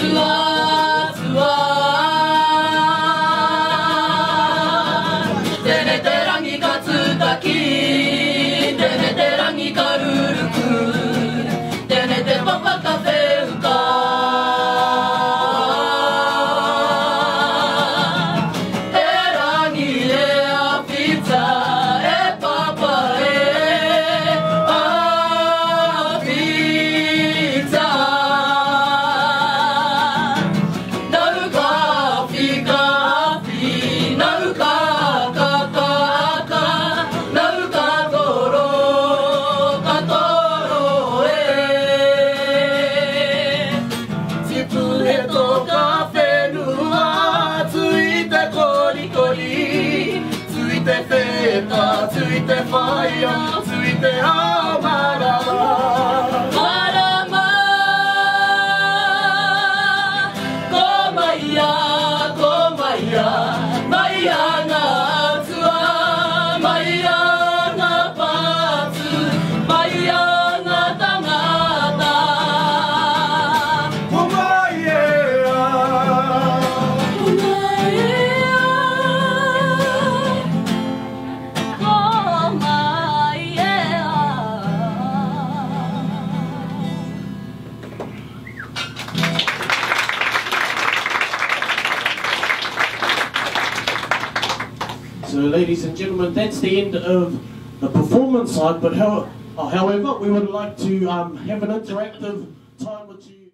Love. ついてファイヤーついて青 So, ladies and gentlemen, that's the end of the performance side. But how, however, we would like to um, have an interactive time with you.